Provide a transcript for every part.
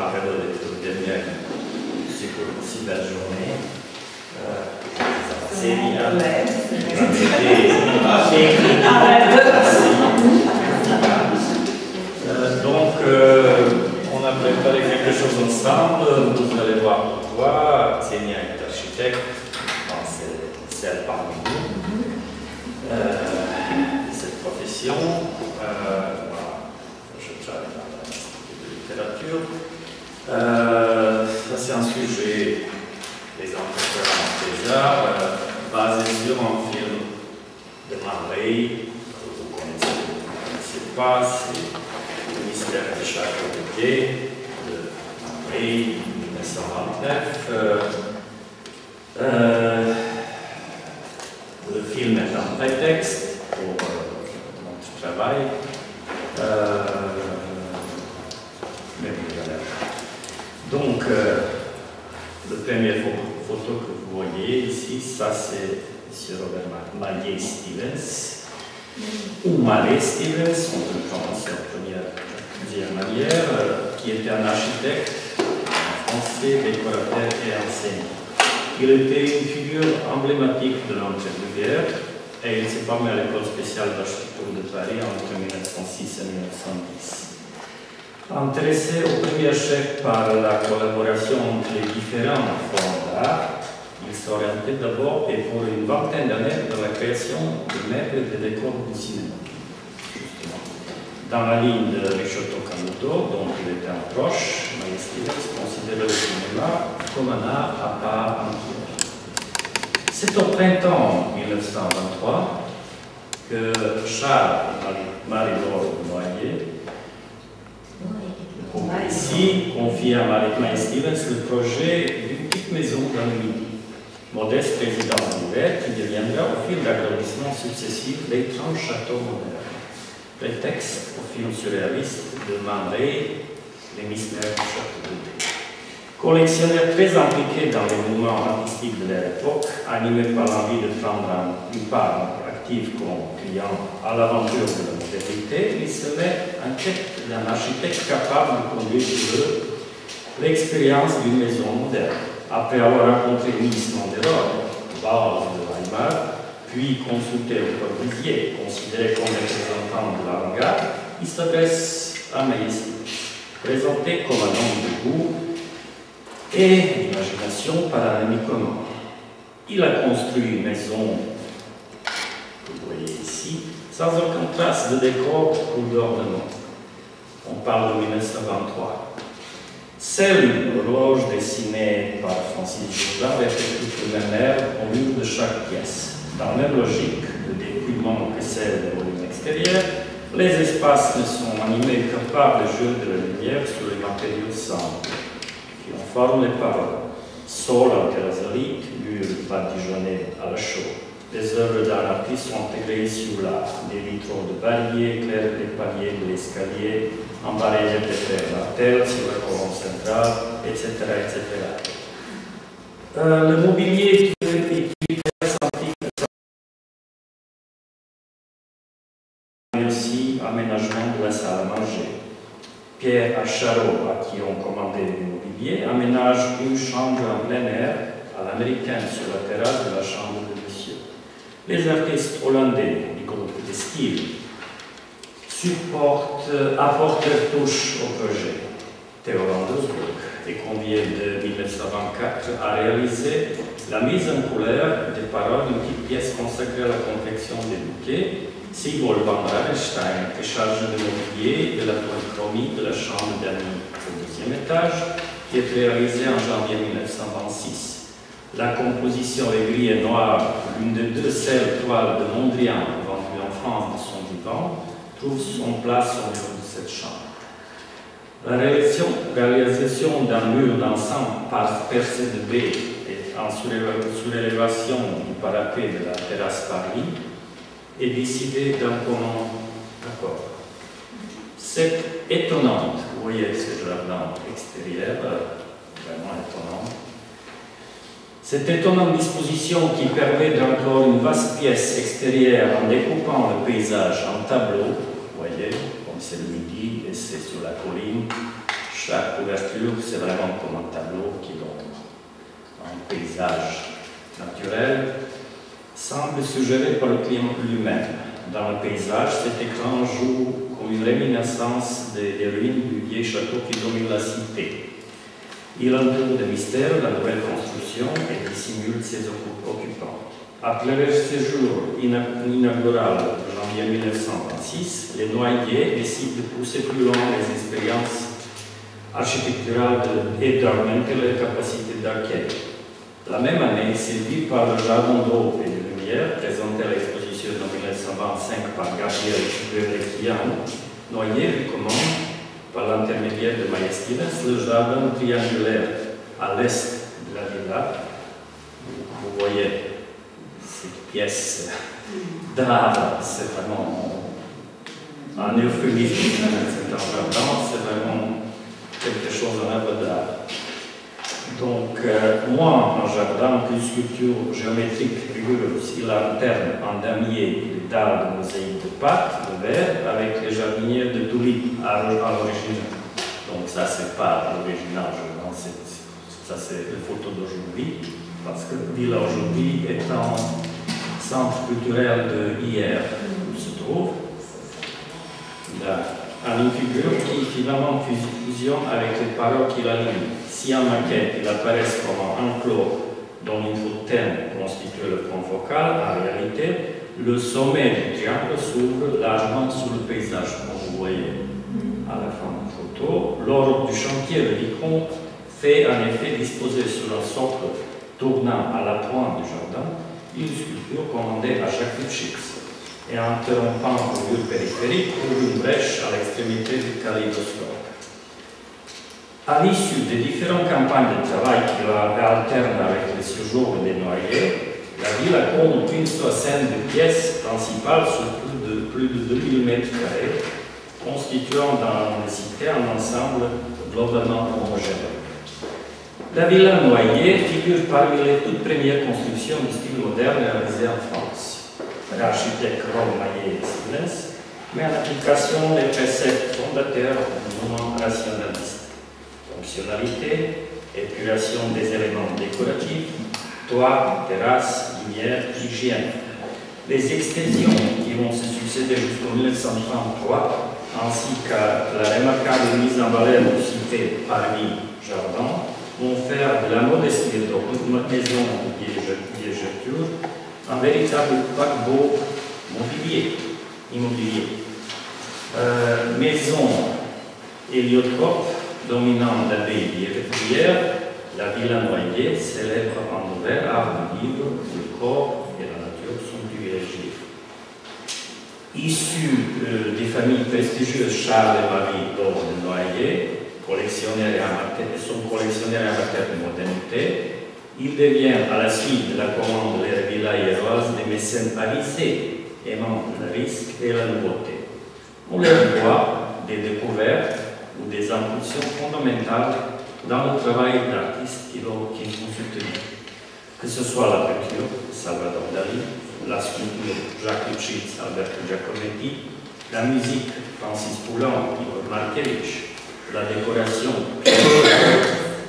d'être le dernier. C'est journée. Euh, c'est bien. Euh, donc, euh, on a préparé quelque chose ensemble. Vous allez voir pourquoi. Xenia est architecte. C'est celle parmi nous. Euh, cette profession. Euh, voilà. Je travaille dans de littérature. Euh, ça, c'est un sujet des entrepreneurs arts, euh, basé sur un film de Marley, que vous ne connaissez pas, c'est le mystère de Château de de Marley, 1929. Euh, euh, le film est un prétexte pour euh, notre travail. Euh, mais vous allez donc, euh, le premier pho- photo que vous voyez ici, ça c'est M. Robert Ma- Mallet Stevens, ou Mallet Stevens, on peut prononcer en première, plusieurs manières, euh, qui était un architecte français, décorateur et enseignant. Il était une figure emblématique de l'entre-deux-guerres et il s'est formé à l'école spéciale d'architecture de Paris entre 1906 et 1910. Intéressé au premier chef par la collaboration entre les différents formes d'art, il s'orientait d'abord et pour une vingtaine d'années dans la création de meubles et de décors du cinéma. Dans la ligne de Richotto Camuto, dont il était un proche, Stevens considérait le cinéma comme un art à part entière. C'est au printemps 1923 que Charles Marie-Laure Noyer Ici, confie à Marie-Claire Stevens le projet d'une petite maison dans le Midi, modeste résidence d'hiver qui deviendra au fil d'agrandissements successifs d'étranges châteaux modernes. Prétexte au film surréaliste de Mandé, Les mystères du château de Dé. Collectionneur très impliqué dans les mouvements artistiques de leur époque, animé par l'envie de prendre un- une part active comme client à l'aventure de la modernité, il se met en quête d'un architecte capable de conduire l'expérience d'une maison moderne. Après avoir rencontré Nice Monderol, base de Weimar, puis consulté le Corbusier, considéré comme représentant de l'avant-garde, il s'adresse à Meillet, présenté comme un homme de goût et d'imagination par un ami commun. Il a construit une maison que vous voyez ici, sans aucune trace de décor ou d'ornement. On parle de 1923. Seule une horloge dessinée par Francis Jourdain répète toute le même air au mur de chaque pièce. Dans la même logique de dépouillement que celle volumes les espaces ne sont animés que par le jeu de la lumière sur les matériaux simples qui en forment les paroles. Sol en terrazolite, mur badigeonné à la chaux. Les œuvres d'un artiste sont intégrées sur l'art. Des vitraux de paliers, éclairent les paliers de l'escalier, embarrés de fer l'artère sur la colonne centrale, etc. etc. Euh, le mobilier aménagement de la salle à manger. Pierre Acharot, à qui on commandait l'immobilier, aménage une chambre en plein air à l'américaine sur la terrasse de la chambre de monsieur. Les artistes hollandais du groupe de style supportent, apportent leur touche au projet. Doesburg est convié de 1924 à réaliser la mise en couleur des paroles d'une petite pièce consacrée à la confection des bouquets. Sigol van Ravenstein est chargé de mobilier de la polychromie de la chambre d'amis au deuxième étage, qui est réalisée en janvier 1926. La composition est gris et noir, l'une des deux seules toiles de Mondrian vendues en France de son vivant, trouve son place au niveau de cette chambre. La réalisation, d'un mur d'ensemble par percé de baie et en surélévation du parapet de la terrasse Paris est décidée d'un commun accord. C'est étonnante, vous voyez ce jardin extérieur, vraiment étonnant. Cette étonnante disposition qui permet d'enclore une vaste pièce extérieure en découpant le paysage en tableaux, c'est le midi et c'est sur la colline, Chaque couverture, c'est vraiment comme un tableau qui donne un paysage naturel, semble suggéré par le client lui-même. Dans le paysage, cet écran joue comme une réminiscence des, des ruines du vieil château qui domine la cité. Il entoure de mystère la nouvelle construction et dissimule ses occupants. Après leur séjour inaugural de janvier 1926, les Noyers décident de pousser plus loin les expériences architecturales et d'augmenter les capacités d'accueil. La même année, séduit par le jardin d'eau et de lumière présenté à l'exposition de 1925 par Gabriel Guerrequian, Noyer recommande, par l'intermédiaire de Stevens, le jardin triangulaire à l'est de la villa. Vous voyez pièce d'art, c'est vraiment un euphémisme, c'est c'est vraiment quelque chose en œuvre d'art. Donc, euh, moi, un jardin, une sculpture géométrique rigoureuse, il alterne un damier d'art de mosaïque de pâte, de verre, avec les jardinières de tulipes à, l'origine. Donc, ça, c'est pas l'original, ça, c'est la photo d'aujourd'hui, parce que la ville aujourd'hui est en centre culturel de hier se trouve. a une figure qui finalement fusionne avec les paroles qui l'animent. Si en maquette il apparaît comme un enclos dont une fontaine constitue le point focal, en réalité, le sommet du triangle s'ouvre largement sur le paysage, comme vous voyez à la fin de la photo. Lors du chantier, le vicomte fait en effet disposer sur un socle tournant à la pointe du jardin une sculpture commandée à Jacques Lutschitz et interrompant le lieu périphérique ouvre une brèche à l'extrémité du kaléidoscope. À l'issue des différentes campagnes de travail qui alternent avec le séjour des noyés, la ville compte une soixantaine de pièces principales sur plus de, plus de 2000 mètres carrés, constituant dans la cité un ensemble globalement homogène. La villa Noyer figure parmi les toutes premières constructions du style moderne réalisées en France. L'architecte Ron Maillet Stevens met en application les préceptes fondateurs du mouvement rationaliste. Fonctionnalité, épuration des éléments décoratifs, toit, terrasse, lumière, hygiène. Les extensions qui vont se succéder jusqu'en 1933, ainsi qu'à la remarquable mise en valeur du cité parmi jardin, vont faire de la modestie de notre maison villégiature un véritable paquebot mobilier, immobilier. Euh, maison héliotrope dominant l'abbaye d'hier, la villa Noyer célèbre en ouvert art de vivre, le corps et la nature sont privilégiés. Issu euh, des familles prestigieuses Charles et Marie d'Or de Noyer, collectionneur et amateur, son et de modernité, il devient, à la suite de la commande de villa hieroise, des mécènes avisés, aimant le risque et la nouveauté. On leur voit des découvertes ou des impulsions fondamentales dans le travail d'artistes qui l'ont soutenu. Que ce soit la peinture Salvador Dali, la sculpture Jacques Lutschitz, Alberto Giacometti, la musique Francis Poulenc, Igor Markevich, la décoration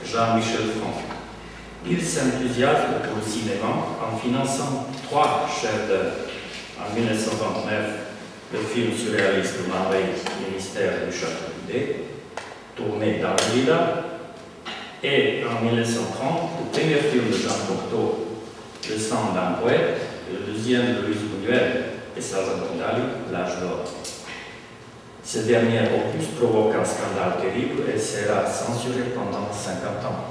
Jean-Michel Franck. Il s'enthousiasme pour le cinéma en finançant trois chefs-d'œuvre. En 1929, le film surréaliste Marveille, Le mystère du château d'Idée, tourné dans la villa. Et en 1930, le premier film de Jean Cocteau, Le sang d'un poète, et le deuxième de Louis Buñuel et Salvador Dali, L'âge d'or. Ce dernier opus provoque un scandale terrible et sera censuré pendant 50 ans.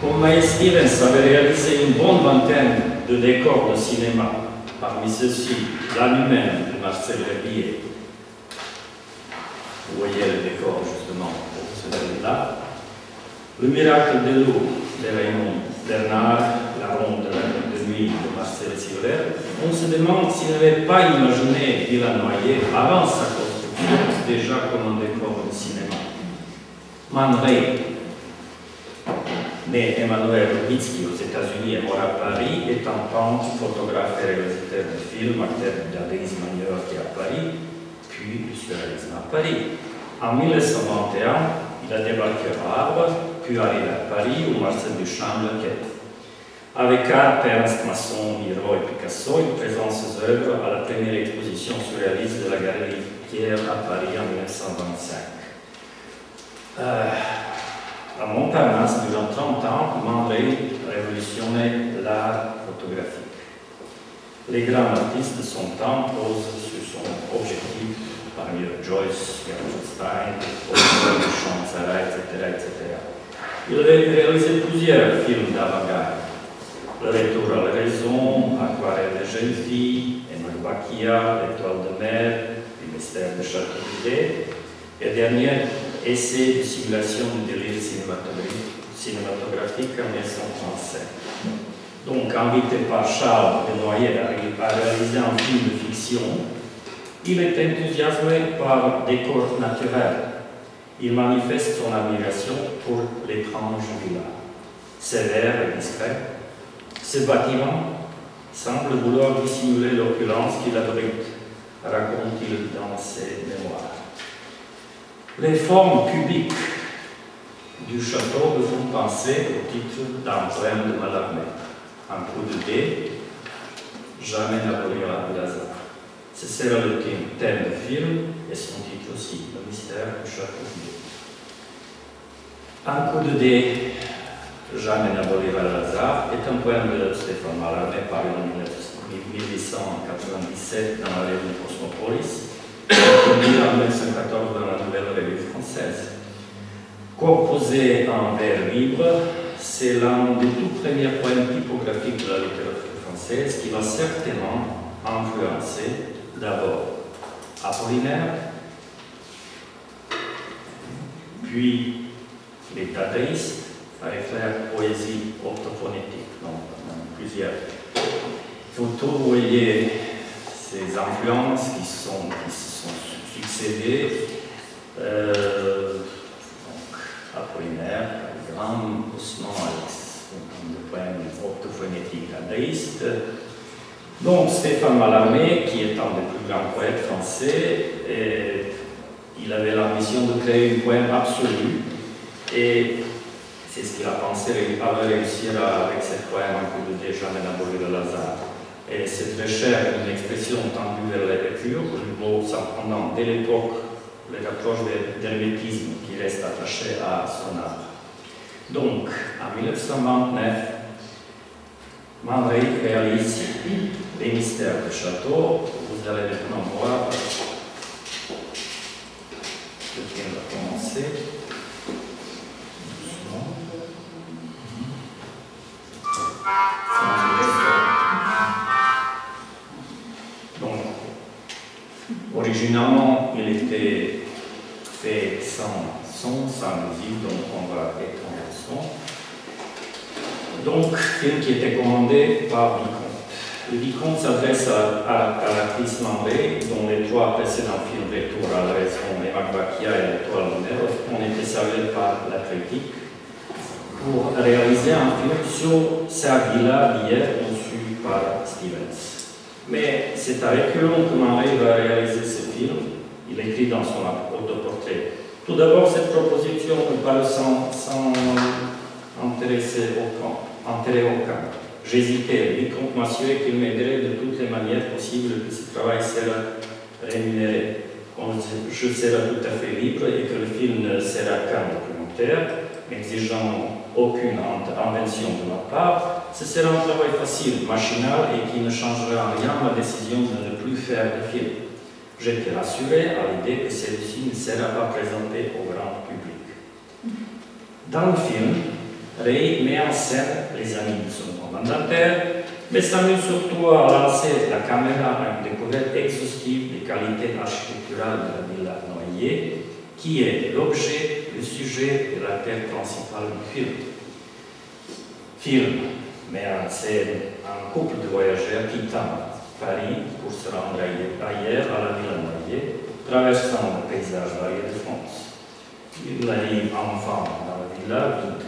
Comme Mae Stevens avait réalisé une bonne vingtaine de décors de cinéma, parmi ceux-ci, L'âme humaine de Marcel Rebier. Vous voyez le décor justement pour ce là Le miracle de l'eau de Raymond Bernard, La ronde de de Marcel. On se demande s'il n'avait pas imaginé Noyer avant sa déjà comme un décor de cinéma. Man Ray, né Emmanuel Lubitsky aux États-Unis et mort à Paris, est un peintre, photographe et réalisateur de films, acteur de dadaïsme à New York et à Paris, puis du surréalisme à Paris. En 1921, il a débarqué à Havre, puis arrivé à Paris où Marcel Duchamp le quête. Avec Art, Ernst Masson, Miro et Picasso, il présente ses œuvres à la première exposition surréaliste de la Galerie Pierre à Paris en 1925. Euh, à Montparnasse, durant 30 ans, Mandré révolutionnait l'art photographique. Les grands artistes de son temps posent sur son objectif, parmi eux Joyce, Gertrude Stein, Duchamp, Sarah, etc., etc. Il avait réalisé plusieurs films d'avant-garde. Le retour à la raison, Aquarelle de jeunes filles, Emmanuel Bakia, L'étoile de mer, Le mystère de Châteaubriand, et dernier essai de simulation du délire cinématographique en 1935. Donc, invité par Charles Desnoyers à réaliser un film de fiction, il est enthousiasmé par des corps naturels. Il manifeste son admiration pour l'étrange villa. Sévère et discret, ce bâtiment semble vouloir dissimuler l'opulence qu'il abrite, raconte-t-il dans ses mémoires. Les formes cubiques du château me font penser au titre poème de Mallarmé, un coup de dé, jamais n'abolira le hasard. Ce sera le thème du film et son titre aussi, Le mystère du château de Un coup de dé, jamais n'abolira le hasard, est un poème de Stéphane Mallarmé paru en 1897 dans la revue Cosmopolis publié en 1914 dans la Nouvelle Revue française. Composé en vers libre, c'est l'un des tout premiers poèmes typographiques de la littérature française qui va certainement influencer d'abord Apollinaire, puis les dadaïstes, avec leur poésie orthophonétique, donc plusieurs photos, vous voyez ces influences qui sont, succédées. Euh, donc, Apollinaire, Grand, Osman, le poème orthophonétique dadaïste. Donc, Stéphane Mallarmé, qui est un des plus grands poètes français, il avait l'ambition de créer un poème absolu. Et c'est ce qu'il a pensé, il avait réussi avec ce poème, un coup de déjà Ménabolé de Lazare. Et cette recherche d'une expression tendue vers la lecture, vaut cependant dès l'époque les approches d'hermétisme qui reste attaché à son art. Donc, en 1929, Man réalise Les mystères du château. Vous allez maintenant voir. Je viens de commencer. Originalement, il était fait sans son, sans musique, donc on va étendre le son. Donc, film qui était commandé par Vicomte. Le Vicomte s'adresse à, l'actrice Mandé, dont les trois précédents films Retour à la raison et Magbakia et L'étoile mer ont été salués par la critique pour réaliser un film sur sa villa d'hier conçu par Stevens. Mais c'est avec eux que Marie va réaliser ce film. Il écrit dans son autoportrait. Tout d'abord, cette proposition me paraît sans, sans intéresser aucun, intérêt aucun. J'hésitais, vicomte m'assurait qu'il m'aiderait de toutes les manières possibles que ce travail sera rémunéré. Je serai tout à fait libre et que le film ne sera qu'un documentaire, exigeant aucune invention de ma part, ce sera un travail facile, machinal et qui ne changera en rien ma décision de ne plus faire de film. J'étais rassuré à l'idée que celui-ci ne sera pas présenté au grand public. Dans le film, Ray met en scène les amis de son commandataire, mais s'amuse surtout à lancer la caméra à une découverte exhaustive des qualités architecturales de la villa Noyer, qui est l'objet, le sujet et la thème principale du film. Film met en scène un couple de voyageurs quittant Paris pour se rendre ailleurs à la ville Noyer, traversant le paysage varié de France. Il arrive enfin dans la villa vide.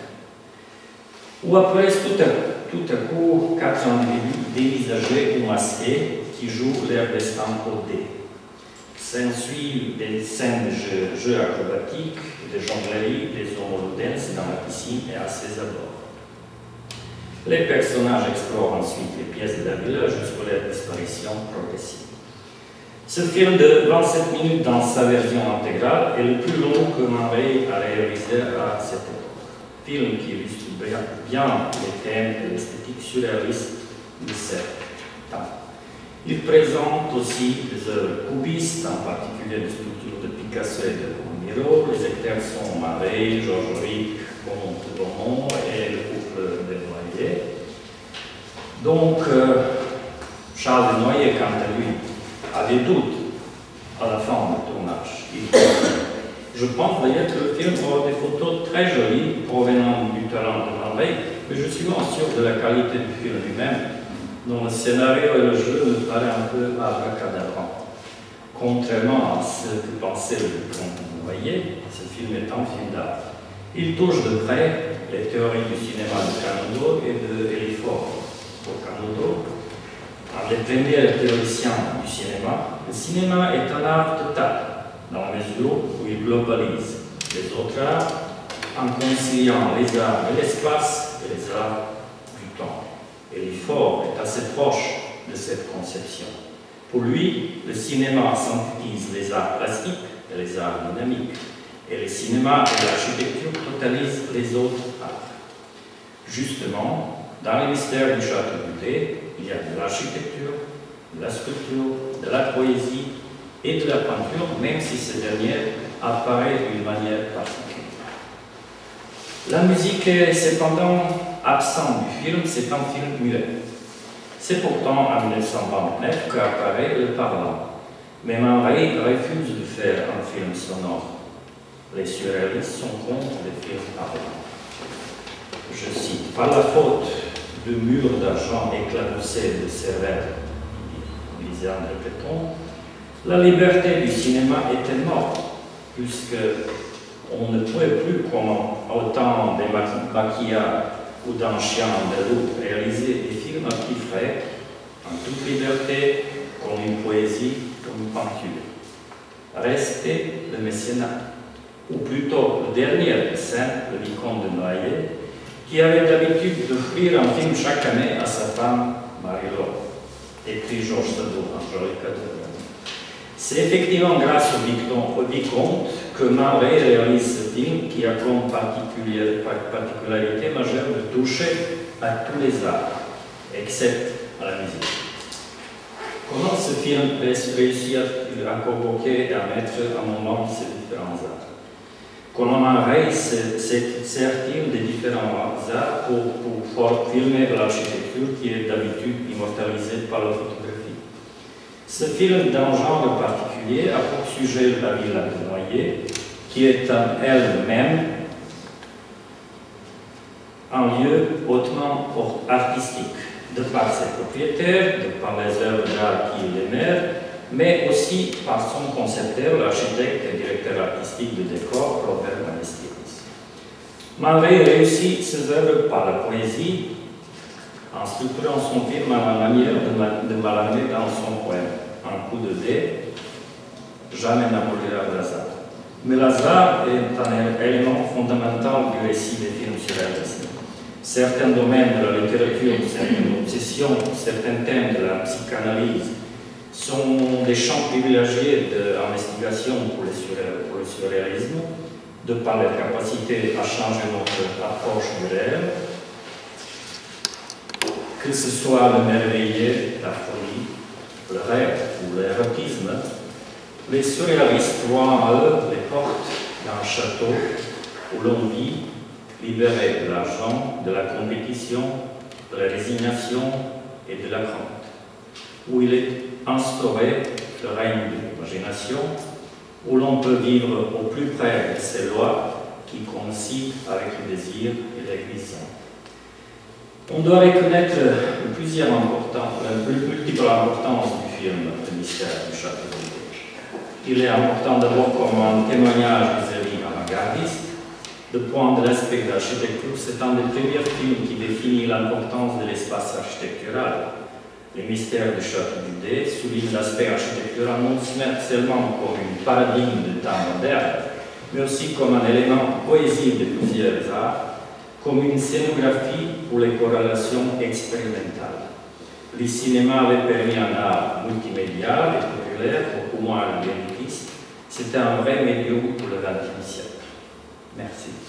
Ou après tout à, tout à coup quatre individus dévisagés ou masqués qui jouent leur destin au dé. S'ensuit des scènes de jeux, acrobatiques, de jonglerie, des homoludens dans la piscine et à ses abords. Les personnages explorent ensuite les pièces de la villa jusqu'à leur disparition progressive. Ce film de 27 minutes dans sa version intégrale est le plus long que Manray a réalisé à cette époque. Film qui illustre bien les thèmes et l'esthétique surréaliste de ce temps. Il présente aussi des œuvres cubistes, en particulier des sculptures de Picasso et de Miro. Les acteurs sont Marais, Georges Ric, Beaumont et le couple de Noyer. Donc, euh, Charles Noyer, quant à lui, a des doutes à la fin du tournage. je pense d'ailleurs que le film aura des photos très jolies provenant du talent de Marais, mais je suis moins sûr de la qualité du film lui-même dont le scénario et le jeu me paraissent un peu abracadabrant. Contrairement à ce que pensait le Noyer, ce film est un film d'art. Il touche de près les théories du cinéma de Canodo et de Elifort. Pour Canodo, un des premiers théoriciens du cinéma, le cinéma est un art total, dans la mesure où il globalise les autres arts en conciliant les arts de l'espace et les arts du temps et l'effort est assez proche de cette conception. Pour lui, le cinéma synthétise les arts plastiques et les arts dynamiques, et le cinéma et l'architecture totalisent les autres arts. Justement, dans les mystères du château Thé, il y a de l'architecture, de la sculpture, de la poésie et de la peinture, même si ce dernier apparaît d'une manière particulière. La musique est cependant absente du film, c'est un film muet. C'est pourtant en 1929 qu'apparaît Le Parlant. Mais Marais refuse de faire un film sonore. Les surréalistes sont contre les films parlants. Je cite, par la faute de murs d'argent éclaboussés de cervelle, disait André Péton, la liberté du cinéma était morte, puisque on ne pouvait plus, comme autant des maquillages ou d'un chien loup, réaliser des films qui frais, en toute liberté, comme une poésie, comme une peinture. Restait le mécénat, ou plutôt le dernier saint, le vicomte de Noyer, qui avait l'habitude d'offrir un film chaque année à sa femme Marie-Laure, écrit Georges Sado, un joli cadeau. C'est effectivement grâce au vicomte que Marais réalise ce film qui a comme particularité majeure de toucher à tous les arts, excepté à la musique. Comment ce film réussit à convoquer et à mettre en moment ces différents arts? Comment Marais sert-il des différents arts pour, pour filmer l'architecture qui est d'habitude immortalisée par la photographie? Ce film d'un genre particulier a pour sujet la villa de Noyer, qui est en elle-même un lieu hautement artistique, de par ses propriétaires, de par les œuvres d'art qu'il émère, mais aussi par son concepteur, l'architecte et directeur artistique de décor, Robert Manestiris. Malgré réussit ses œuvres par la poésie, en structurant son film à la manière de, Malamé dans son poème un coup de dé, jamais n'abolira Lazare. Mais Lazare est un élément fondamental du récit des films surréalistes. Certains domaines de la littérature, certaines obsessions, certains thèmes de la psychanalyse sont des champs privilégiés d'investigation pour, pour le surréalisme, de par leur capacité à changer notre approche du réel, que ce soit le merveilleux, la folie, le rêve ou l'érotisme, les surréalistes voient en eux les portes d'un château où l'on vit libéré de l'argent, de la compétition, de la résignation et de la crainte, où il est instauré le règne de l'imagination, où l'on peut vivre au plus près de ces lois qui coïncident avec le désir et l'existence. On doit reconnaître plusieurs importantes, multiples importances du film Le mystère du château de Il est important d'abord comme un témoignage vis-à-vis avant-gardiste. De point de l'aspect de l'architecture, c'est un des premiers films qui définit l'importance de l'espace architectural. Les mystères du château du Dé soulignent l'aspect architectural non seulement comme une paradigme de temps moderne, mais aussi comme un élément poésie de plusieurs arts, comme une scénographie pour les corrélations expérimentales. Le cinéma avait permis un art multimédial et populaire, beaucoup moins élitiste. C'était un vrai médium pour le XXe siècle. Merci.